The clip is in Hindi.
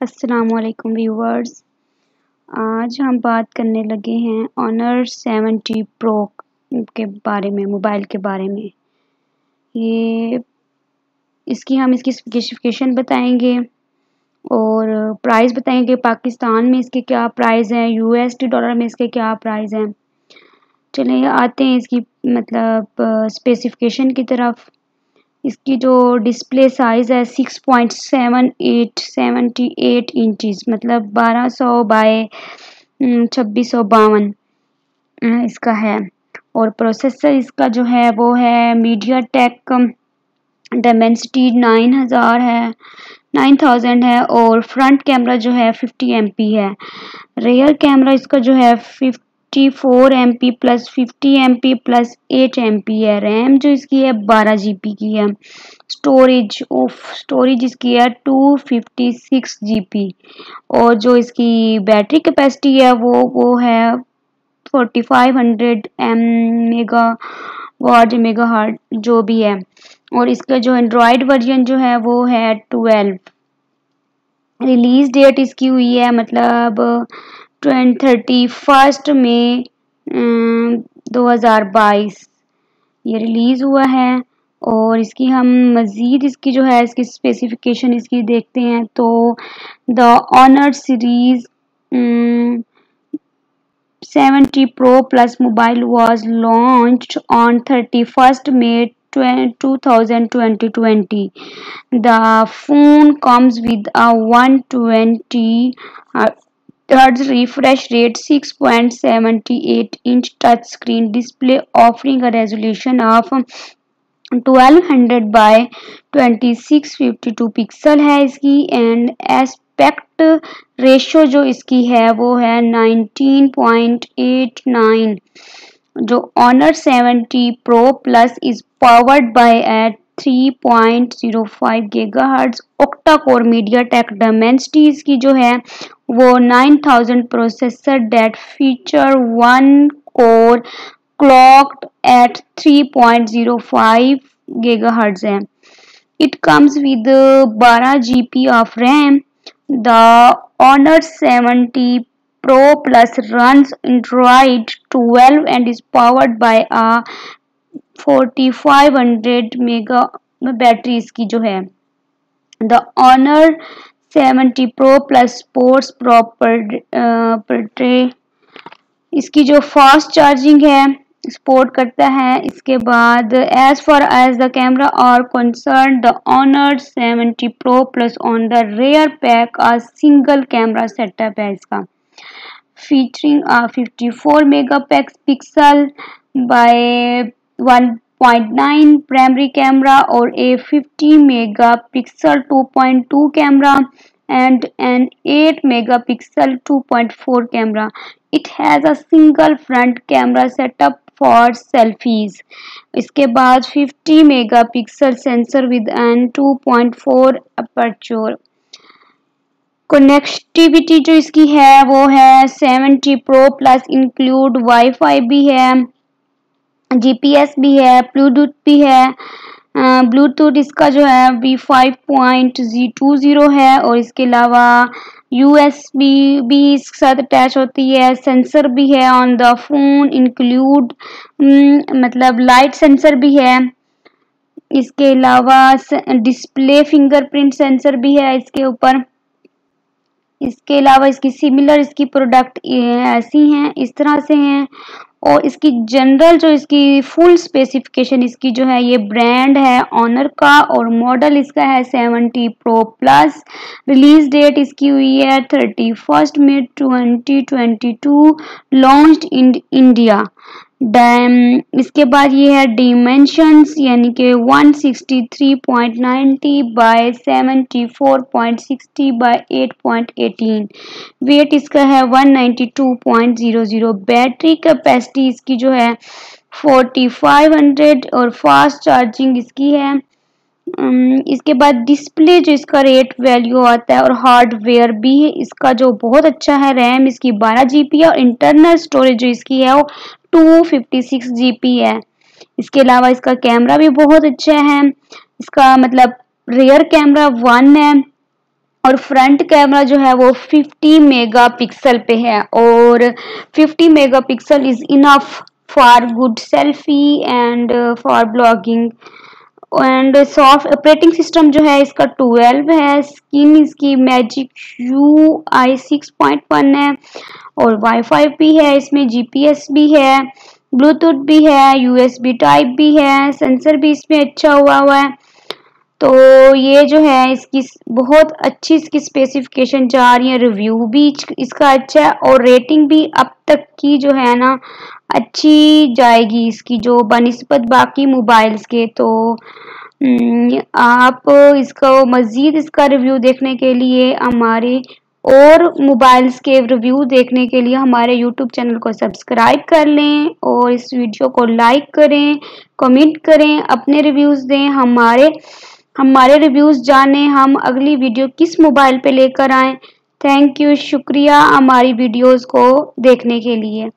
असलकुम व्यूवर्स आज हम बात करने लगे हैं ऑनर 70 प्रो के बारे में, मोबाइल के बारे में। ये इसकी हम इसकी स्पेसिफिकेशन बताएँगे और प्राइस बताएँगे पाकिस्तान में इसके क्या प्राइस हैं यूएसडी डॉलर में इसके क्या प्राइस हैं। चलिए आते हैं इसकी मतलब स्पेसिफिकेशन की तरफ़। इसकी जो डिस्प्ले साइज़ है six point seven eight seventy eight inches मतलब बारह सौ बाय छब्बीस सौ बावन इसका है। और प्रोसेसर इसका जो है, वो है मीडिया टेक डेमेंसिटी नाइन हज़ार है नाइन थाउज़ेंड है, और फ्रंट कैमरा जो है फिफ्टी एम पी है। रेयर कैमरा इसका जो है fifty fifty four M P plus fifty M P plus eight M P है रैम जो इसकी है, बारह जी बी की है। स्टोरेज ऑफ़ स्टोरेज इसकी है two fifty six G P और जो इसकी बैटरी कैपेसिटी है वो वो है forty five hundred M mega watt mega heart जो भी है। और इसका जो एंड्रॉयड वर्जन जो है वो है ट्वेल्व रिलीज़ डेट इसकी हुई है मतलब थर्टी फ़र्स्ट में दो हज़ार बाईस ये रिलीज़ हुआ है और इसकी हम मज़ीद इसकी जो है, इसकी स्पेसिफिकेशन इसकी देखते हैं तो the Honor series seventy pro plus mobile was launched on thirty first May two thousand twenty 2020 the phone comes with a 120 Hertz refresh rate 6.78 inch touchscreen display offering a resolution of 1200 by 2652 pixel है इसकी एंड एस्पेक्ट रेशो जो इसकी है वो है 19.89 जो Honor 70 pro plus is powered by at 3.05 gigahertz octa core MediaTek dimensities की जो है, वो 9000 processor that feature one core clocked at 3.05 gigahertz है। It comes with 12 GB of RAM the Honor 70 Pro Plus runs Android 12 and is powered by a forty five hundred mega battery इसकी जो है। The Honor seventy pro plus sports proper इसकी जो फास्ट चार्जिंग है सपोर्ट करता है, इसके बाद as far as the camera और concern the Honor seventy pro plus on the rear pack a single camera setup है इसका। Featuring a fifty four mega pixel by 1.9 primary camera और a 50 mega pixel two camera and an 8 mega pixel camera it has a single front camera setup for selfies इसके बाद 50 mega pixel sensor with an 2.4 four connectivity जो इसकी है वो है 70 प्रो प्लस इंक्लूड वाईफाई भी है। जीपीएस भी है ब्लूटूथ भी है ब्लूटूथ इसका जो है V five point G two zero है और इसके अलावा यूएसबी भी इसके साथ अटैच होती है सेंसर भी है ऑन द फ़ोन इंक्लूड मतलब लाइट सेंसर भी है। इसके अलावा डिस्प्ले फिंगरप्रिंट सेंसर भी है इसके ऊपर। इसके अलावा इसकी सिमिलर इसकी प्रोडक्ट ऐसी हैं, इस तरह से हैं। और इसकी जनरल जो इसकी फुल स्पेसिफिकेशन इसकी जो है, ये ब्रांड है ऑनर का और मॉडल इसका है seventy pro plus release date इसकी हुई है thirty first May twenty twenty two launch in India dam इसके बाद ये है डिमेंशंस यानी कि 163.90 बाय 74.60 बाय 8.18 वेट इसका है 192.00 बैटरी कैपेसिटी इसकी जो है 4500 और फास्ट चार्जिंग इसकी है। इसके बाद डिस्प्ले जो इसका रेट वैल्यू आता है और हार्डवेयर भी इसका जो बहुत अच्छा है रैम इसकी बारह जी है और इंटरनल स्टोरेज जो इसकी है वो टू फिफ्टी सिक्स जी है। इसके अलावा इसका कैमरा भी बहुत अच्छा है। इसका मतलब रियर कैमरा वन है और फ्रंट कैमरा जो है वो 50 मेगापिक्सल पे है और 50 megapixel is enough for good selfie and for blogging and soft operating system जो है, इसका 12 है स्किन इसकी magic U I six point one है, और वाईफाई भी है, इसमें जीपीएस भी है ब्लूटूथ भी है यूएसबी टाइप भी है सेंसर भी इसमें अच्छा हुआ हुआ है। तो ये जो है, इसकी बहुत अच्छी इसकी स्पेसिफिकेशन जा रही है रिव्यू भी इसका अच्छा है, और रेटिंग भी अब तक की जो है ना अच्छी जाएगी इसकी जो बनस्पत बाकी मोबाइल्स के। तो हम्म, आप इसका मज़ीद इसका रिव्यू देखने के लिए हमारे और मोबाइल्स के रिव्यू देखने के लिए हमारे यूट्यूब चैनल को सब्सक्राइब कर लें और इस वीडियो को लाइक करें कमेंट करें अपने रिव्यूज़ दें। हमारे हमारे रिव्यूज़ जाने। हम अगली वीडियो किस मोबाइल पे लेकर आए। थैंक यू शुक्रिया हमारी वीडियोस को देखने के लिए।